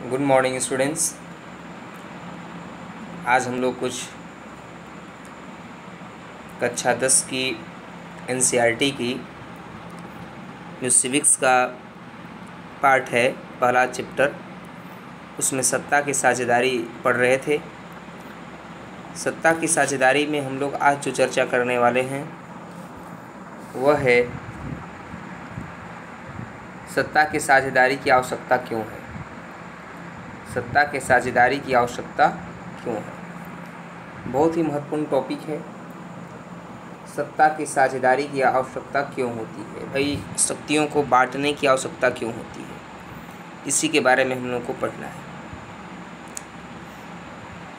Good morning students. आज हम लोग कुछ कक्षा दस की एन की जो सिविक्स का पार्ट है, पहला चैप्टर उसमें सत्ता की साझेदारी पढ़ रहे थे। सत्ता की साझेदारी में हम लोग आज जो चर्चा करने वाले हैं, वह है सत्ता की साझेदारी की आवश्यकता क्यों है? सत्ता के साझेदारी की आवश्यकता क्यों है? बहुत ही महत्वपूर्ण टॉपिक है। सत्ता की साझेदारी की आवश्यकता क्यों होती है? भाई, शक्तियों को बांटने की आवश्यकता क्यों होती है? इसी के बारे में हम लोग को पढ़ना है।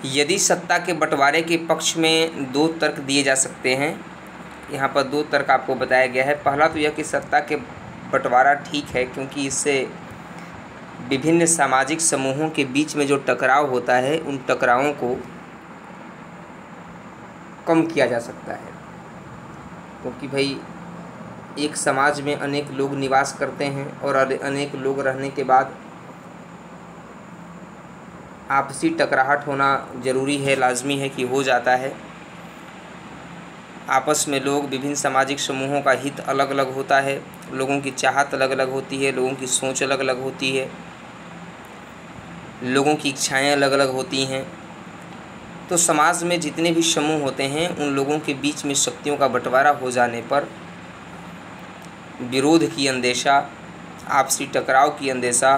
यदि सत्ता के बंटवारे के पक्ष में दो तर्क दिए जा सकते हैं, यहाँ पर दो तर्क आपको बताया गया है। पहला तो यह कि सत्ता के बंटवारा ठीक है, क्योंकि इससे विभिन्न सामाजिक समूहों के बीच में जो टकराव होता है, उन टकरावों को कम किया जा सकता है। क्योंकि तो भाई, एक समाज में अनेक लोग निवास करते हैं और अनेक लोग रहने के बाद आपसी टकराहट होना ज़रूरी है, लाजमी है कि हो जाता है। आपस में लोग विभिन्न सामाजिक समूहों का हित अलग अलग होता है। लोगों की चाहत अलग अलग होती है, लोगों की सोच अलग अलग होती है। लोगों की इच्छाएँ अलग अलग होती हैं। तो समाज में जितने भी समूह होते हैं, उन लोगों के बीच में शक्तियों का बंटवारा हो जाने पर विरोध की अंदेशा, आपसी टकराव की अंदेशा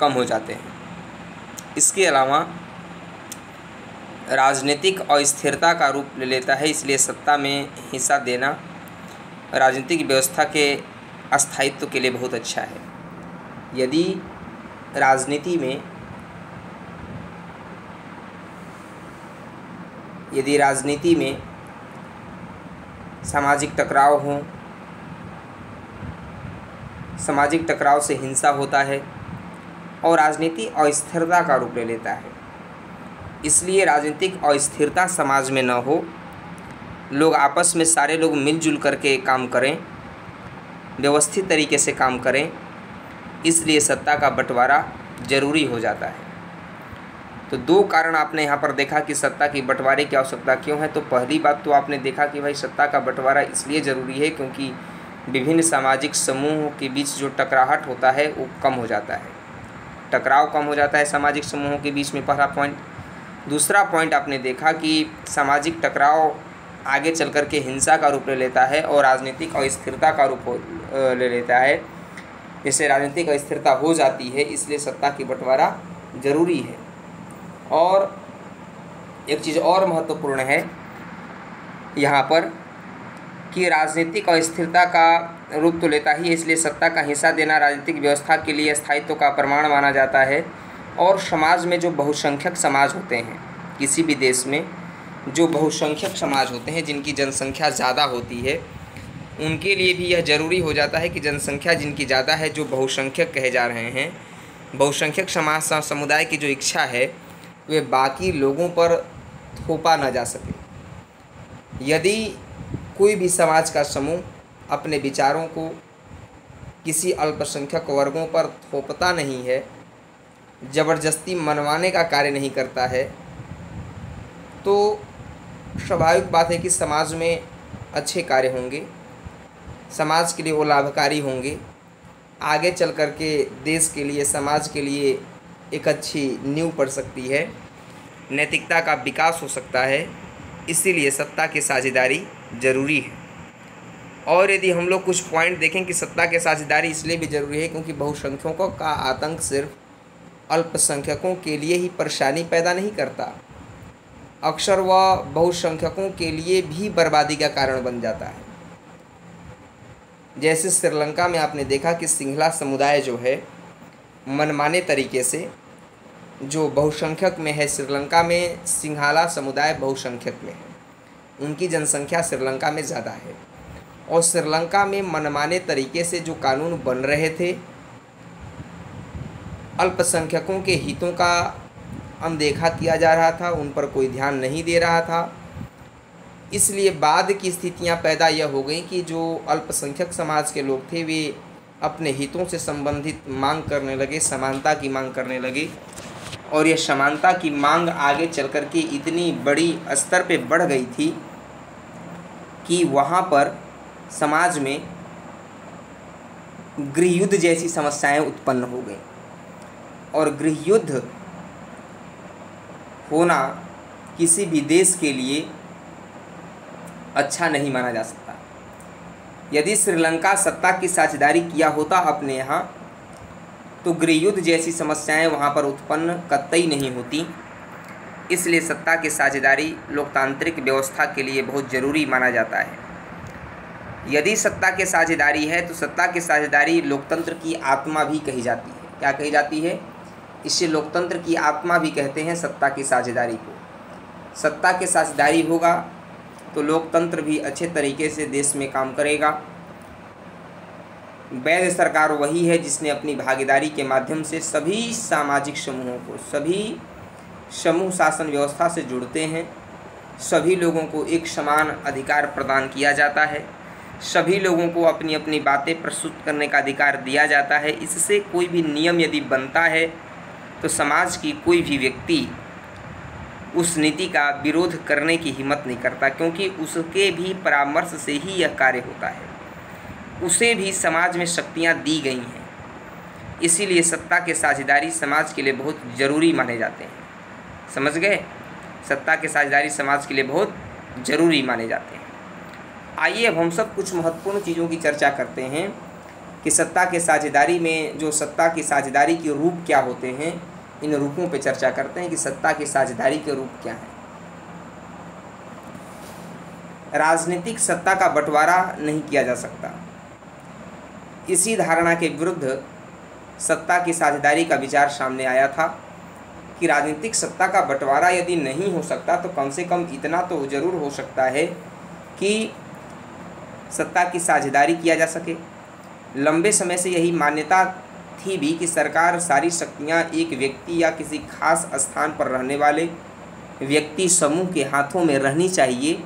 कम हो जाते हैं। इसके अलावा राजनीतिक अस्थिरता का रूप ले लेता है, इसलिए सत्ता में हिस्सा देना राजनीतिक व्यवस्था के अस्थायित्व के लिए बहुत अच्छा है। यदि राजनीति में, यदि राजनीति में सामाजिक टकराव हो, सामाजिक टकराव से हिंसा होता है और राजनीति अस्थिरता का रूप ले लेता है, इसलिए राजनीतिक अस्थिरता समाज में न हो, लोग आपस में सारे लोग मिलजुल करके काम करें, व्यवस्थित तरीके से काम करें इसलिए सत्ता का बंटवारा ज़रूरी हो जाता है। तो दो कारण आपने यहाँ पर देखा कि सत्ता की बंटवारे की आवश्यकता क्यों है। तो पहली बात तो आपने देखा कि भाई सत्ता का बंटवारा इसलिए ज़रूरी है क्योंकि विभिन्न सामाजिक समूहों के बीच जो टकराहट होता है, वो कम हो जाता है। टकराव कम हो जाता है सामाजिक समूहों के बीच में पहला पॉइंट दूसरा पॉइंट आपने देखा कि सामाजिक टकराव आगे चल कर के हिंसा का रूप ले लेता है और राजनीतिक अस्थिरता का रूप ले लेता है। जिससे राजनीतिक अस्थिरता हो जाती है, इसलिए सत्ता की बंटवारा ज़रूरी है। और एक चीज़ और महत्वपूर्ण है यहाँ पर कि राजनीतिक अस्थिरता का रूप तो लेता ही, इसलिए सत्ता का हिस्सा देना राजनीतिक व्यवस्था के लिए स्थायित्व का प्रमाण माना जाता है। और समाज में जो बहुसंख्यक समाज होते हैं, किसी भी देश में जो बहुसंख्यक समाज होते हैं, जिनकी जनसंख्या ज़्यादा होती है उनके लिए भी यह ज़रूरी हो जाता है कि जनसंख्या जिनकी ज़्यादा है, जो बहुसंख्यक कहे जा रहे हैं, बहुसंख्यक समाज समुदाय की जो इच्छा है, वे बाकी लोगों पर थोपा न जा सके। यदि कोई भी समाज का समूह अपने विचारों को किसी अल्पसंख्यक वर्गों पर थोपता नहीं है, ज़बरदस्ती मनवाने का कार्य नहीं करता है तो स्वाभाविक बात है कि समाज में अच्छे कार्य होंगे। समाज के लिए वो लाभकारी होंगे। आगे चल कर के देश के लिए, समाज के लिए एक अच्छी नींव पड़ सकती है। नैतिकता का विकास हो सकता है। इसीलिए सत्ता की साझेदारी ज़रूरी है। और यदि हम लोग कुछ पॉइंट देखें कि सत्ता की साझेदारी इसलिए भी ज़रूरी है क्योंकि बहुसंख्यकों का आतंक सिर्फ़ अल्पसंख्यकों के लिए ही परेशानी पैदा नहीं करता। अक्सर वह बहुसंख्यकों के लिए भी बर्बादी का कारण बन जाता है। जैसे श्रीलंका में आपने देखा कि सिंहला समुदाय जो है, मनमाने तरीके से, जो बहुसंख्यक में है श्रीलंका में सिंहाला समुदाय बहुसंख्यक में है। उनकी जनसंख्या श्रीलंका में ज़्यादा है। और श्रीलंका में मनमाने तरीके से जो कानून बन रहे थे, अल्पसंख्यकों के हितों का अनदेखा किया जा रहा था, उन पर कोई ध्यान नहीं दे रहा था। इसलिए बाद की स्थितियाँ पैदा यह हो गई कि जो अल्पसंख्यक समाज के लोग थे, वे अपने हितों से संबंधित मांग करने लगे, समानता की मांग करने लगे। और यह समानता की मांग आगे चल कर के इतनी बड़ी स्तर पे बढ़ गई थी कि वहाँ पर समाज में गृहयुद्ध जैसी समस्याएँ उत्पन्न हो गई। और गृहयुद्ध होना किसी भी देश के लिए अच्छा नहीं माना जा सकता। यदि श्रीलंका सत्ता की साझेदारी किया होता अपने यहाँ तो गृहयुद्ध जैसी समस्याएँ वहाँ पर उत्पन्न कतई नहीं होती। इसलिए सत्ता की साझेदारी लोकतांत्रिक व्यवस्था के लिए बहुत ज़रूरी माना जाता है। यदि सत्ता के साझेदारी है तो सत्ता की साझेदारी लोकतंत्र की आत्मा भी कही जाती है। क्या कही जाती है? इसे लोकतंत्र की आत्मा भी कहते हैं सत्ता की साझेदारी को। सत्ता के साझेदारी होगा तो लोकतंत्र भी अच्छे तरीके से देश में काम करेगा। वैध सरकार वही है जिसने अपनी भागीदारी के माध्यम से सभी सामाजिक समूहों को, सभी समूह शासन व्यवस्था से जुड़ते हैं। सभी लोगों को एक समान अधिकार प्रदान किया जाता है। सभी लोगों को अपनी अपनी बातें प्रस्तुत करने का अधिकार दिया जाता है। इससे कोई भी नियम यदि बनता है तो समाज की कोई भी व्यक्ति उस नीति का विरोध करने की हिम्मत नहीं करता, क्योंकि उसके भी परामर्श से ही यह कार्य होता है। उसे भी समाज में शक्तियाँ दी गई हैं। इसीलिए सत्ता के साझेदारी समाज के लिए बहुत ज़रूरी माने जाते हैं। समझ गए? सत्ता के साझेदारी समाज के लिए बहुत ज़रूरी माने जाते हैं। आइए अब हम सब कुछ महत्वपूर्ण चीज़ों की चर्चा करते हैं कि सत्ता के साझेदारी में जो सत्ता की साझेदारी के रूप क्या होते हैं इन रूपों पर चर्चा करते हैं कि सत्ता की साझेदारी के रूप क्या हैं। राजनीतिक सत्ता का बंटवारा नहीं किया जा सकता। इसी धारणा के विरुद्ध सत्ता की साझेदारी का विचार सामने आया था कि राजनीतिक सत्ता का बंटवारा यदि नहीं हो सकता तो कम से कम इतना तो ज़रूर हो सकता है कि सत्ता की साझेदारी किया जा सके। लंबे समय से यही मान्यता थी भी कि सरकार सारी शक्तियाँ एक व्यक्ति या किसी खास स्थान पर रहने वाले व्यक्ति समूह के हाथों में रहनी चाहिए।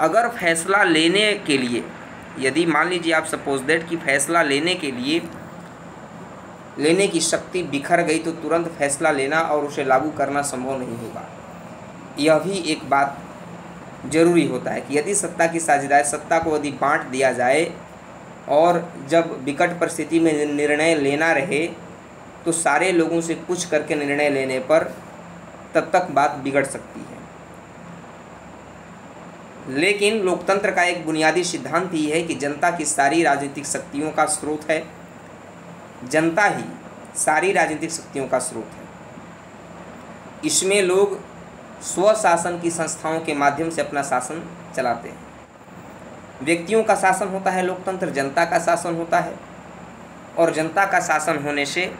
अगर फैसला लेने के लिए, यदि मान लीजिए आप सपोज़ दैट कि फैसला लेने के लिए, लेने की शक्ति बिखर गई तो तुरंत फैसला लेना और उसे लागू करना संभव नहीं होगा। यह भी एक बात ज़रूरी होता है कि यदि सत्ता की साझेदारी सत्ता को यदि बांट दिया जाए और जब विकट परिस्थिति में निर्णय लेना रहे तो सारे लोगों से कुछ करके निर्णय लेने पर तब तक बात बिगड़ सकती है। लेकिन लोकतंत्र का एक बुनियादी सिद्धांत ही है कि जनता की सारी राजनीतिक शक्तियों का स्रोत है। जनता ही सारी राजनीतिक शक्तियों का स्रोत है। इसमें लोग स्वशासन की संस्थाओं के माध्यम से अपना शासन चलाते हैं। व्यक्तियों का शासन होता है, लोकतंत्र जनता का शासन होता है। और जनता का शासन होने से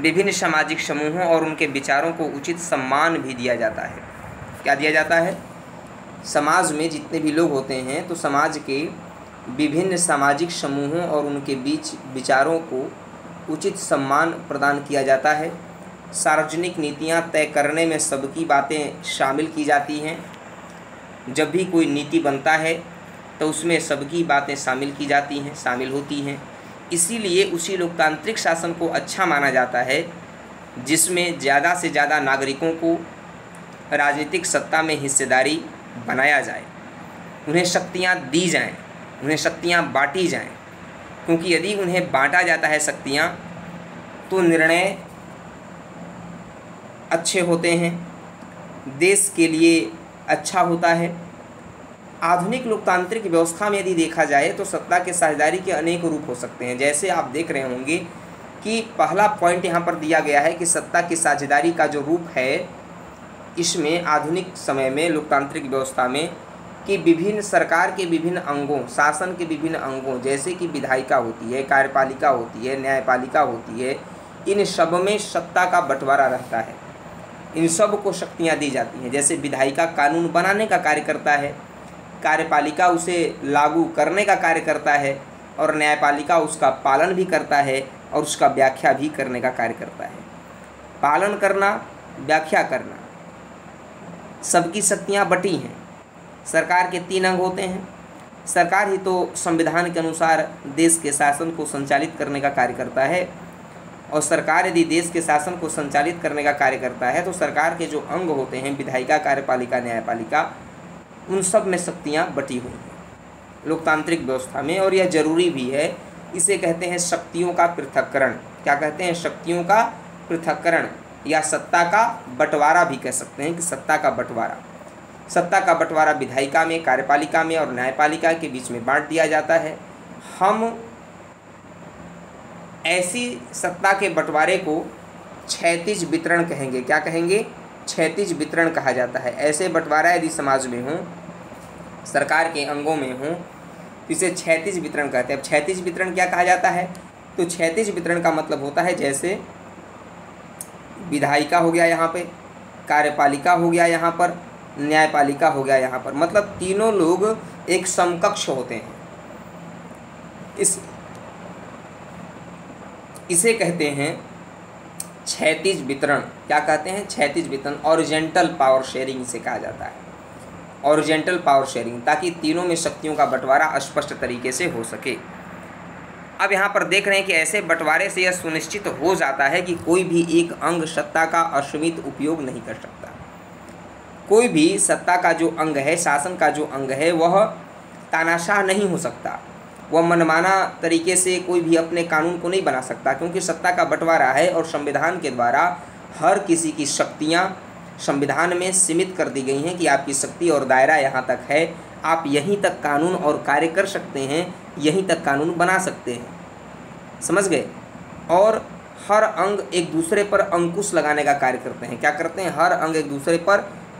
विभिन्न सामाजिक समूहों और उनके विचारों को उचित सम्मान भी दिया जाता है। क्या दिया जाता है? समाज में जितने भी लोग होते हैं तो समाज के विभिन्न सामाजिक समूहों और उनके बीच विचारों को उचित सम्मान प्रदान किया जाता है। सार्वजनिक नीतियाँ तय करने में सबकी बातें शामिल की जाती हैं। जब भी कोई नीति बनता है तो उसमें सबकी बातें शामिल की जाती हैं, शामिल होती हैं। इसीलिए उसी लोकतांत्रिक शासन को अच्छा माना जाता है, जिसमें ज़्यादा से ज़्यादा नागरिकों को राजनीतिक सत्ता में हिस्सेदारी बनाया जाए। उन्हें शक्तियाँ दी जाएँ, उन्हें शक्तियाँ बांटी जाएँ, क्योंकि यदि उन्हें बांटा जाता है शक्तियाँ तो निर्णय अच्छे होते हैं, देश के लिए अच्छा होता है आधुनिक लोकतांत्रिक व्यवस्था में यदि देखा जाए तो सत्ता के साझेदारी के अनेक रूप हो सकते हैं। जैसे आप देख रहे होंगे कि पहला पॉइंट यहाँ पर दिया गया है कि सत्ता की साझेदारी का जो रूप है, इसमें आधुनिक समय में लोकतांत्रिक व्यवस्था में कि विभिन्न सरकार के विभिन्न अंगों, शासन के विभिन्न अंगों, जैसे कि विधायिका होती है, कार्यपालिका होती है, न्यायपालिका होती है, इन सब में सत्ता का बंटवारा रहता है। इन सबको शक्तियाँ दी जाती हैं। जैसे विधायिका कानून बनाने का कार्य करता है कार्यपालिका उसे लागू करने का कार्य करता है और न्यायपालिका उसका पालन भी करता है और उसका व्याख्या भी करने का कार्य करता है। पालन करना, व्याख्या करना, सबकी शक्तियाँ बटी हैं। सरकार के तीन अंग होते हैं। सरकार ही तो संविधान के अनुसार देश के शासन को संचालित करने का कार्य करता है और सरकार यदि देश के शासन को संचालित करने का कार्य करता है तो सरकार के जो अंग होते हैं, विधायिका, कार्यपालिका, न्यायपालिका उन सब में शक्तियाँ बटी हुई हैं। लोकतांत्रिक व्यवस्था में, और यह ज़रूरी भी है, इसे कहते हैं शक्तियों का पृथककरण। क्या कहते हैं? शक्तियों का पृथककरण, या सत्ता का बंटवारा भी कह सकते हैं कि सत्ता का बंटवारा। सत्ता का बंटवारा विधायिका में, कार्यपालिका में और न्यायपालिका के बीच में बांट दिया जाता है। हम ऐसी सत्ता के बंटवारे को क्षैतिज वितरण कहेंगे। क्या कहेंगे? क्षैतिज वितरण कहा जाता है। ऐसे बंटवारा यदि समाज में हों, सरकार के अंगों में हों तो इसे क्षैतिज वितरण कहते हैं। अब क्षैतिज वितरण क्या कहा जाता है? तो क्षैतिज वितरण का मतलब होता है जैसे विधायिका हो गया यहाँ पे, कार्यपालिका हो गया यहाँ पर, न्यायपालिका हो गया यहाँ पर। मतलब तीनों लोग एक समकक्ष होते हैं। इस, इसे कहते हैं क्षैतिज वितरण, क्या कहते हैं? क्षैतिज वितरण ऑरिजेंटल पावर शेयरिंग से कहा जाता है। ऑरिजेंटल पावर शेयरिंग ताकि तीनों में शक्तियों का बंटवारा स्पष्ट तरीके से हो सके। अब यहाँ पर देख रहे हैं कि ऐसे बंटवारे से यह सुनिश्चित हो जाता है कि कोई भी एक अंग सत्ता का असीमित उपयोग नहीं कर सकता। कोई भी सत्ता का जो अंग है, शासन का जो अंग है, वह तानाशाह नहीं हो सकता। वह मनमाना तरीके से कोई भी अपने कानून को नहीं बना सकता, क्योंकि सत्ता का बंटवारा है और संविधान के द्वारा हर किसी की शक्तियाँ संविधान में सीमित कर दी गई हैं कि आपकी शक्ति और दायरा यहाँ तक है। आप यहीं तक कानून और कार्य कर सकते हैं, यहीं तक कानून बना सकते हैं। समझ गए? और हर अंग एक दूसरे पर अंकुश लगाने का कार्य करते हैं। क्या करते हैं? हर अंग एक दूसरे पर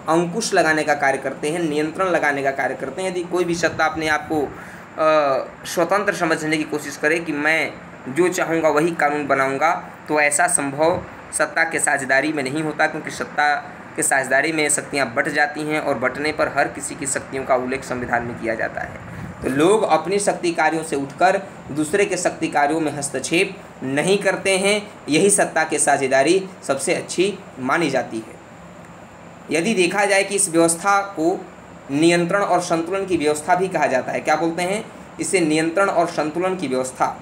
अंकुश लगाने का कार्य करते हैं, नियंत्रण लगाने का कार्य करते हैं। यदि कोई भी सत्ता अपने आप को स्वतंत्र समझने की कोशिश करें कि मैं जो चाहूँगा वही कानून बनाऊँगा। तो ऐसा संभव सत्ता के साझेदारी में नहीं होता क्योंकि सत्ता के साझेदारी में शक्तियाँ बट जाती हैं और बटने पर हर किसी की शक्तियों का उल्लेख संविधान में किया जाता है। तो लोग अपनी शक्ति कार्यों से उठकर दूसरे के शक्ति कार्यों में हस्तक्षेप नहीं करते हैं। यही सत्ता के साझेदारी सबसे अच्छी मानी जाती है। यदि देखा जाए कि इस व्यवस्था को नियंत्रण और संतुलन की व्यवस्था भी कहा जाता है। क्या बोलते हैं? इसे नियंत्रण और संतुलन की व्यवस्था।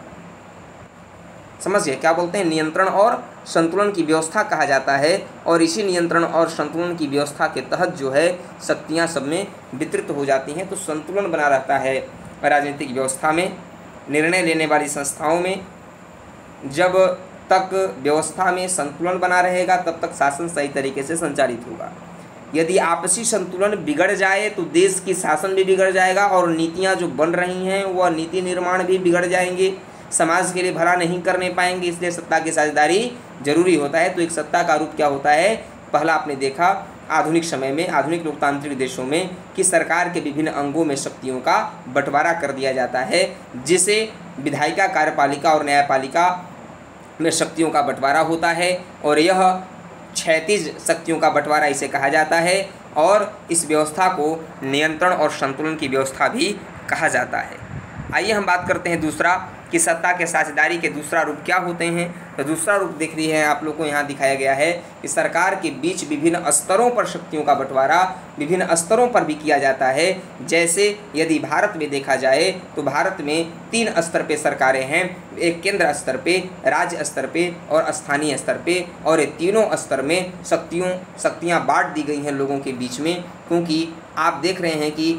समझिए, क्या बोलते हैं? नियंत्रण और संतुलन की व्यवस्था कहा जाता है और इसी नियंत्रण और संतुलन की व्यवस्था के तहत जो है, शक्तियाँ सब में वितरित हो जाती हैं तो संतुलन बना रहता है राजनीतिक व्यवस्था में, निर्णय लेने वाली संस्थाओं में। जब तक व्यवस्था में संतुलन बना रहेगा, तब तक शासन सही तरीके से संचालित होगा। यदि आपसी संतुलन बिगड़ जाए तो देश की शासन भी बिगड़ जाएगा और नीतियाँ जो बन रही हैं, वह नीति निर्माण भी बिगड़ जाएँगे। समाज के लिए भला नहीं करने पाएँगे, इसलिए सत्ता की साझेदारी ज़रूरी होता है। तो एक सत्ता का रूप क्या होता है? पहला आपने देखा, आधुनिक समय में, आधुनिक लोकतांत्रिक देशों में, कि सरकार के विभिन्न अंगों में शक्तियों का बंटवारा कर दिया जाता है, जिसे विधायिका, कार्यपालिका और न्यायपालिका में शक्तियों का बंटवारा होता है। और यह क्षैतिज शक्तियों का बंटवारा इसे कहा जाता है और इस व्यवस्था को नियंत्रण और संतुलन की व्यवस्था भी कहा जाता है। आइए हम बात करते हैं दूसरा कि सत्ता के साझेदारी के दूसरा रूप क्या होते हैं? तो दूसरा रूप देख रही है आप लोग को यहाँ दिखाया गया है कि सरकार के बीच विभिन्न स्तरों पर शक्तियों का बंटवारा विभिन्न स्तरों पर भी किया जाता है। जैसे यदि भारत में देखा जाए तो भारत में तीन स्तर पे सरकारें हैं एक केंद्र स्तर पे राज्य स्तर पे और स्थानीय स्तर पे और ये तीनों स्तर में शक्तियों शक्तियाँ बांट दी गई हैं लोगों के बीच में क्योंकि आप देख रहे हैं कि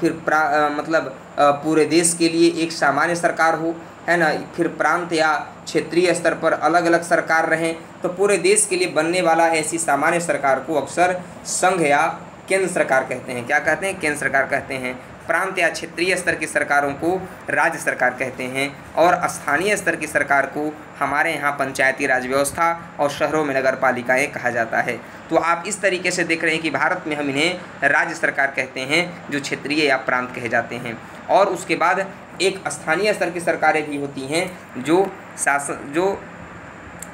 फिर प्रा, मतलब पूरे देश के लिए एक सामान्य सरकार हो है ना? फिर प्रांत या क्षेत्रीय स्तर पर अलग अलग सरकार रहें तो पूरे देश के लिए बनने वाला ऐसी सामान्य सरकार को अक्सर संघ या केंद्र सरकार कहते हैं। क्या कहते हैं? केंद्र सरकार कहते हैं। प्रांत या क्षेत्रीय स्तर की सरकारों को राज्य सरकार कहते हैं और स्थानीय स्तर की सरकार को हमारे यहाँ पंचायती राज व्यवस्था और शहरों में नगर पालिकाएँ कहा जाता है। तो आप इस तरीके से देख रहे हैं कि भारत में हम इन्हें राज्य सरकार कहते हैं, जो क्षेत्रीय या प्रांत कहे जाते हैं। और उसके बाद एक स्थानीय स्तर की सरकारें भी होती हैं, जो शासन, जो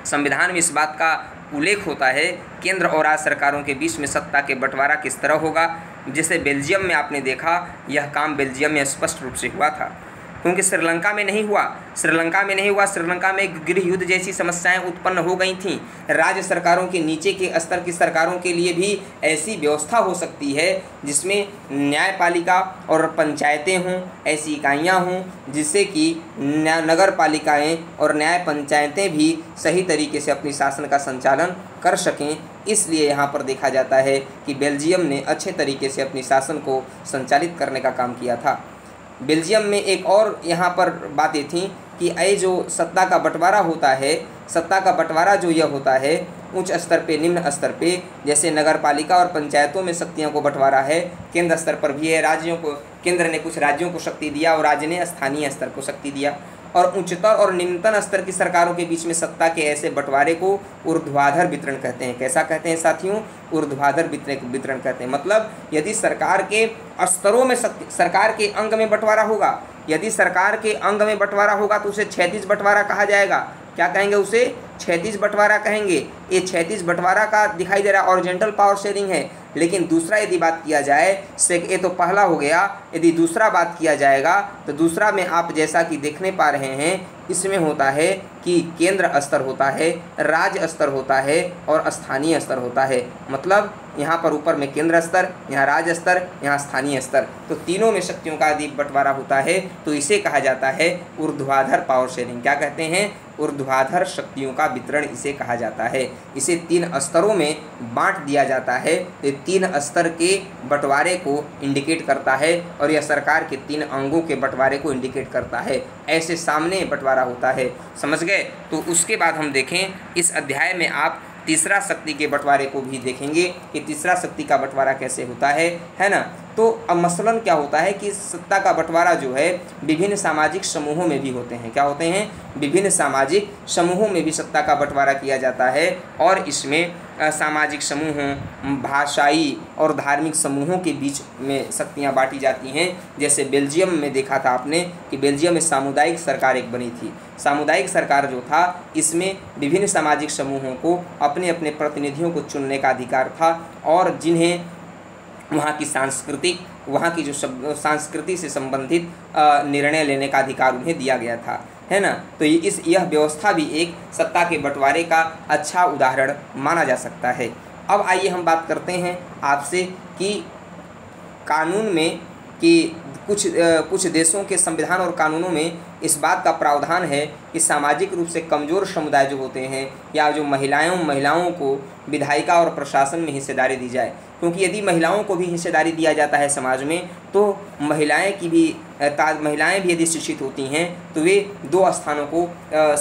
संविधान में इस बात का उल्लेख होता है, केंद्र और राज्य सरकारों के बीच में सत्ता के बंटवारा किस तरह होगा, जिसे बेल्जियम में आपने देखा, यह काम बेल्जियम में स्पष्ट रूप से हुआ था। क्योंकि श्रीलंका में नहीं हुआ। श्रीलंका में नहीं हुआ। श्रीलंका में गृह युद्ध जैसी समस्याएँ उत्पन्न हो गई थीं। राज्य सरकारों के नीचे के स्तर की सरकारों के लिए भी ऐसी व्यवस्था हो सकती है, जिसमें न्यायपालिका और पंचायतें हों, ऐसी इकाइयाँ हों, जिससे कि नगर पालिकाएँ और न्याय पंचायतें भी सही तरीके से अपनी शासन का संचालन कर सकें। इसलिए यहाँ पर देखा जाता है कि बेल्जियम ने अच्छे तरीके से अपनी शासन को संचालित करने का काम किया था। बेल्जियम में एक और यहाँ पर बातें थीं कि ये जो सत्ता का बंटवारा होता है, सत्ता का बंटवारा जो यह होता है उच्च स्तर पे, निम्न स्तर पे, जैसे नगर पालिका और पंचायतों में शक्तियों को बंटवारा है। केंद्र स्तर पर भी है। राज्यों को, केंद्र ने कुछ राज्यों को शक्ति दिया और राज्य ने स्थानीय स्तर को शक्ति दिया। और उच्चतर और निम्नतम स्तर की सरकारों के बीच में सत्ता के ऐसे बंटवारे को ऊर्ध्वाधर वितरण कहते हैं। कैसा कहते हैं साथियों? ऊर्ध्वाधर वितरण कहते हैं। मतलब यदि सरकार के स्तरों में सरकार के अंग में बंटवारा होगा, यदि सरकार के अंग में बंटवारा होगा तो उसे क्षैतिज बंटवारा कहा जाएगा। क्या कहेंगे उसे? छैतीस बंटवारा कहेंगे। ये छैतीस बंटवारा का दिखाई दे रहा है ऑरिजेंटल पावर शेयरिंग है। लेकिन दूसरा यदि बात किया जाए, से ये तो पहला हो गया, यदि दूसरा बात किया जाएगा तो दूसरा में आप जैसा कि देखने पा रहे हैं, इसमें होता है कि केंद्र स्तर होता है, राज्य स्तर होता है और स्थानीय स्तर होता है। मतलब यहाँ पर ऊपर में केंद्र स्तर, यहाँ राज्य स्तर, यहाँ स्थानीय स्तर। तो तीनों में शक्तियों का यदि बंटवारा होता है तो इसे कहा जाता है ऊर्ध्वाधर पावर शेयरिंग क्या कहते हैं? ऊर्ध्वाधर शक्तियों का वितरण इसे कहा जाता है। इसे तीन स्तरों में बांट दिया जाता है। तीन स्तर के बंटवारे को इंडिकेट करता है और यह सरकार के तीन अंगों के बंटवारे को इंडिकेट करता है। ऐसे सामने बंटवारा होता है। समझ गए? तो उसके बाद हम देखें, इस अध्याय में आप तीसरा शक्ति के बंटवारे को भी देखेंगे कि तीसरा शक्ति का बंटवारा कैसे होता है है ना? तो अब मसलन क्या होता है कि सत्ता का बंटवारा जो है, विभिन्न सामाजिक समूहों में भी होते हैं। क्या होते हैं? विभिन्न सामाजिक समूहों में भी सत्ता का बंटवारा किया जाता है और इसमें सामाजिक समूहों, भाषाई और धार्मिक समूहों के बीच में शक्तियाँ बांटी जाती हैं। जैसे बेल्जियम में देखा था आपने कि बेल्जियम में सामुदायिक सरकार एक बनी थी। सामुदायिक सरकार जो था, इसमें विभिन्न सामाजिक समूहों को अपने अपने प्रतिनिधियों को चुनने का अधिकार था और जिन्हें वहाँ की सांस्कृतिक, वहाँ की जो संस्कृति से संबंधित निर्णय लेने का अधिकार उन्हें दिया गया था। है ना? तो इस, यह व्यवस्था भी एक सत्ता के बंटवारे का अच्छा उदाहरण माना जा सकता है। अब आइए हम बात करते हैं आपसे कि कानून में कि कुछ कुछ देशों के संविधान और कानूनों में इस बात का प्रावधान है कि सामाजिक रूप से कमज़ोर समुदाय जो होते हैं या जो महिलाओं महिलाओं को विधायिका और प्रशासन में हिस्सेदारी दी जाए। क्योंकि यदि महिलाओं को भी हिस्सेदारी दिया जाता है समाज में तो महिलाएँ की भी महिलाएँ भी यदि शिक्षित होती हैं तो वे दो स्थानों को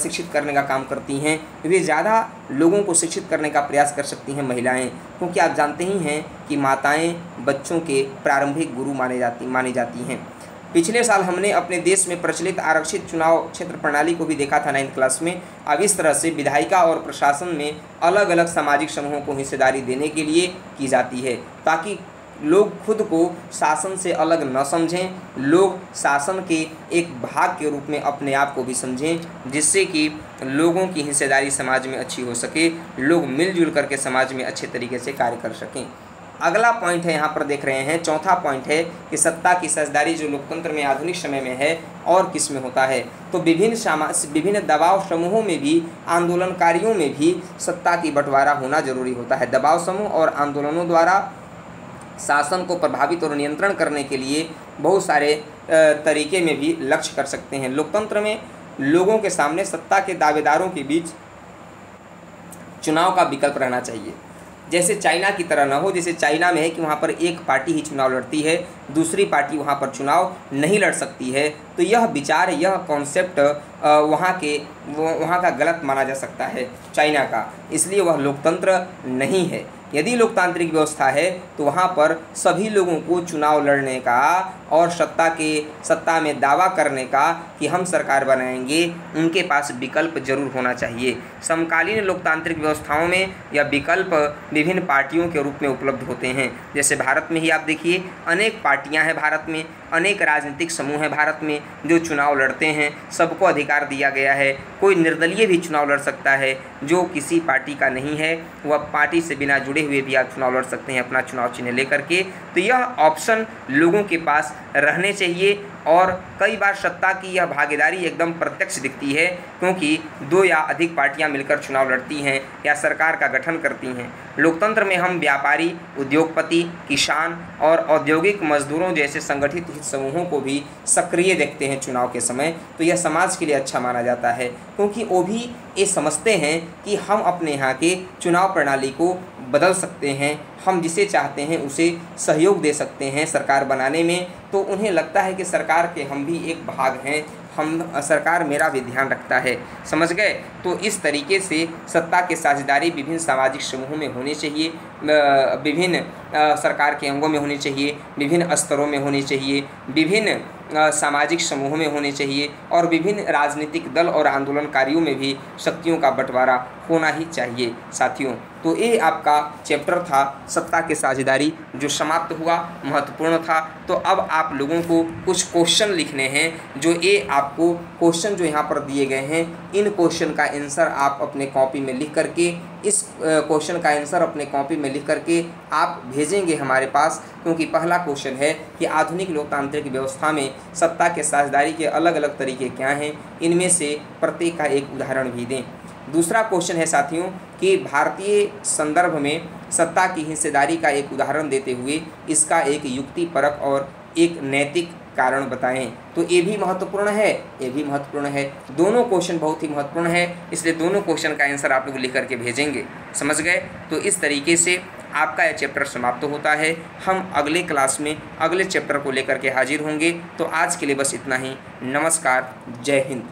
शिक्षित करने का काम करती हैं। वे ज़्यादा लोगों को शिक्षित करने का प्रयास कर सकती हैं महिलाएँ, क्योंकि आप जानते ही हैं कि माताएँ बच्चों के प्रारंभिक गुरु माने जाती, मानी जाती हैं। पिछले साल हमने अपने देश में प्रचलित आरक्षित चुनाव क्षेत्र प्रणाली को भी देखा था नाइन्थ क्लास में। अब इस तरह से विधायिका और प्रशासन में अलग अलग सामाजिक समूहों को हिस्सेदारी देने के लिए की जाती है, ताकि लोग खुद को शासन से अलग न समझें, लोग शासन के एक भाग के रूप में अपने आप को भी समझें, जिससे कि लोगों की हिस्सेदारी समाज में अच्छी हो सके, लोग मिलजुल करके समाज में अच्छे तरीके से कार्य कर सकें। अगला पॉइंट है, यहाँ पर देख रहे हैं, चौथा पॉइंट है कि सत्ता की साझेदारी जो लोकतंत्र में आधुनिक समय में है और किसमें होता है। तो विभिन्न समाज विभिन्न दबाव समूहों में भी, आंदोलनकारियों में भी सत्ता की बंटवारा होना ज़रूरी होता है। दबाव समूह और आंदोलनों द्वारा शासन को प्रभावित और नियंत्रण करने के लिए बहुत सारे तरीके में भी लक्ष्य कर सकते हैं। लोकतंत्र में लोगों के सामने सत्ता के दावेदारों के बीच चुनाव का विकल्प रहना चाहिए। जैसे चाइना की तरह ना हो, जैसे चाइना में है कि वहाँ पर एक पार्टी ही चुनाव लड़ती है, दूसरी पार्टी वहाँ पर चुनाव नहीं लड़ सकती है तो यह विचार, यह कॉन्सेप्ट वहाँ के, वहाँ का गलत माना जा सकता है, चाइना का। इसलिए वह लोकतंत्र नहीं है। यदि लोकतांत्रिक व्यवस्था है तो वहाँ पर सभी लोगों को चुनाव लड़ने का और सत्ता के, सत्ता में दावा करने का कि हम सरकार बनाएँगे, उनके पास विकल्प ज़रूर होना चाहिए। समकालीन लोकतांत्रिक व्यवस्थाओं में यह विकल्प विभिन्न पार्टियों के रूप में उपलब्ध होते हैं। जैसे भारत में ही आप देखिए, अनेक पार्टियाँ हैं भारत में, अनेक राजनीतिक समूह हैं भारत में, जो चुनाव लड़ते हैं, सबको अधिकार दिया गया है। कोई निर्दलीय भी चुनाव लड़ सकता है, जो किसी पार्टी का नहीं है, वह पार्टी से बिना जुड़े हुए भी आप चुनाव लड़ सकते हैं, अपना चुनाव चिन्ह लेकर के। तो यह ऑप्शन लोगों के पास रहने चाहिए और कई बार सत्ता की यह भागीदारी एकदम प्रत्यक्ष दिखती है, क्योंकि दो या अधिक पार्टियाँ मिलकर चुनाव लड़ती हैं या सरकार का गठन करती हैं। लोकतंत्र में हम व्यापारी, उद्योगपति, किसान और औद्योगिक मजदूरों जैसे संगठित हित समूहों को भी सक्रिय देखते हैं चुनाव के समय। तो यह समाज के लिए अच्छा माना जाता है, क्योंकि वो भी ये समझते हैं कि हम अपने यहाँ के चुनाव प्रणाली को बदल सकते हैं, हम जिसे चाहते हैं उसे सहयोग दे सकते हैं सरकार बनाने में। तो उन्हें लगता है कि सरकार के हम भी एक भाग हैं, हम, सरकार मेरा भी ध्यान रखता है। समझ गए? तो इस तरीके से सत्ता के साझेदारी विभिन्न सामाजिक समूहों में होनी चाहिए विभिन्न सरकार के अंगों में होनी चाहिए, विभिन्न स्तरों में होनी चाहिए, विभिन्न सामाजिक समूहों में होने चाहिए और विभिन्न राजनीतिक दल और आंदोलनकारियों में भी शक्तियों का बंटवारा होना ही चाहिए। साथियों तो ये आपका चैप्टर था, सत्ता के साझेदारी जो समाप्त हुआ, महत्वपूर्ण था। तो अब आप लोगों को कुछ क्वेश्चन लिखने हैं, जो ये आपको क्वेश्चन जो यहाँ पर दिए गए हैं, इन क्वेश्चन का आंसर आप अपने कॉपी में लिख करके, इस क्वेश्चन का आंसर अपने कॉपी में लिख करके आप भेजेंगे हमारे पास, क्योंकि पहला क्वेश्चन है कि आधुनिक लोकतांत्रिक व्यवस्था में सत्ता के साझेदारी के अलग अलग तरीके क्या हैं? इनमें से प्रत्येक का एक उदाहरण भी दें। दूसरा क्वेश्चन है साथियों, कि भारतीय संदर्भ में सत्ता की हिस्सेदारी का एक उदाहरण देते हुए इसका एक युक्ति परक और एक नैतिक कारण बताएँ। तो ये भी महत्वपूर्ण है, ये भी महत्वपूर्ण है। दोनों क्वेश्चन बहुत ही महत्वपूर्ण है, इसलिए दोनों क्वेश्चन का आंसर आप लोग लिख करके भेजेंगे। समझ गए? तो इस तरीके से आपका यह चैप्टर समाप्त होता है। हम अगले क्लास में अगले चैप्टर को लेकर के हाजिर होंगे। तो आज के लिए बस इतना ही। नमस्कार, जय हिंद।